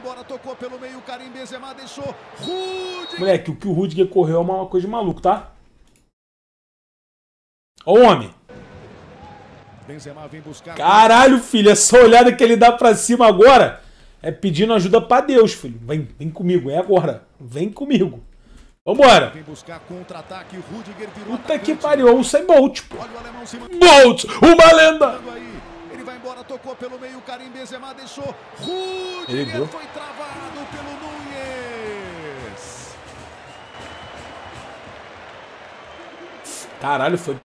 embora, tocou pelo meio, Karim Benzema deixou. Rudiger. Moleque, o que o Rudiger correu é uma coisa de maluco, tá? Ó o homem. Buscar. Caralho, filho, essa olhada que ele dá pra cima agora é pedindo ajuda pra Deus, filho. Vem, vem comigo, é agora. Vem comigo. Vambora. Vem buscar contra-ataque, Rudiger virou Puta que atacante. pariu, o Usain Bolt, pô. O se Bolt, uma lenda. Ele vai embora, tocou pelo meio, Karim Benzema deixou. Ele deu. Rudiger foi Caralho, foi